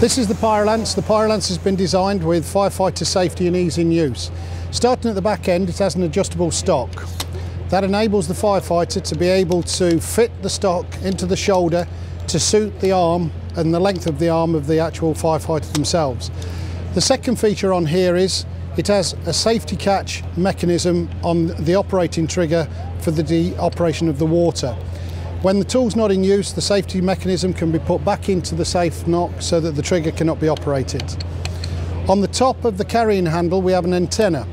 This is the Pyrolance. The Pyrolance has been designed with firefighter safety and ease in use. Starting at the back end, it has an adjustable stock. That enables the firefighter to be able to fit the stock into the shoulder to suit the arm and the length of the arm of the actual firefighter themselves. The second feature on here is it has a safety catch mechanism on the operating trigger for the operation of the water. When the tool's not in use, the safety mechanism can be put back into the safe knock so that the trigger cannot be operated. On the top of the carrying handle, we have an antenna.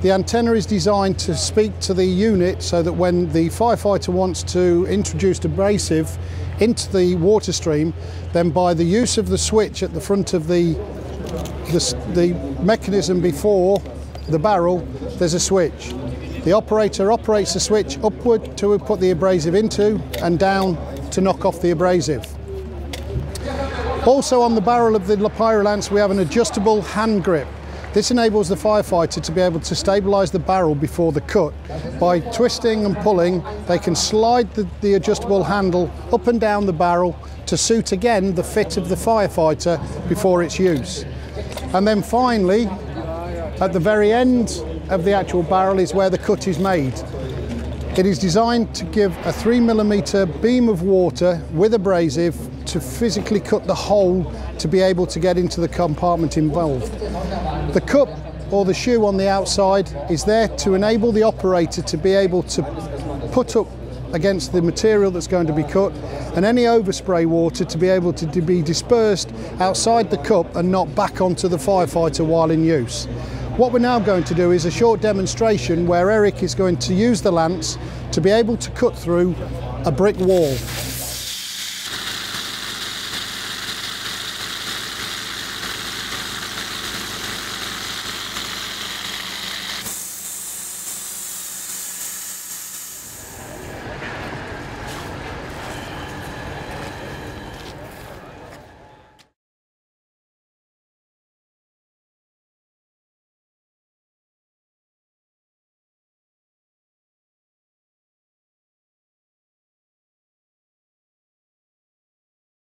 The antenna is designed to speak to the unit so that when the firefighter wants to introduce abrasive into the water stream, then by the use of the switch at the front of the, the, the mechanism before the barrel, there's a switch. The operator operates the switch upward to put the abrasive into and down to knock off the abrasive. Also on the barrel of the Pyrolance we have an adjustable hand grip. This enables the firefighter to be able to stabilise the barrel before the cut. By twisting and pulling they can slide the, the adjustable handle up and down the barrel to suit again the fit of the firefighter before its use. And then finally at the very end of the actual barrel is where the cut is made. It is designed to give a three millimeter beam of water with abrasive to physically cut the hole to be able to get into the compartment involved. The cup or the shoe on the outside is there to enable the operator to be able to put up against the material that's going to be cut and any overspray water to be able to be dispersed outside the cup and not back onto the firefighter while in use. What we're now going to do is a short demonstration where Eric is going to use the lance to be able to cut through a brick wall.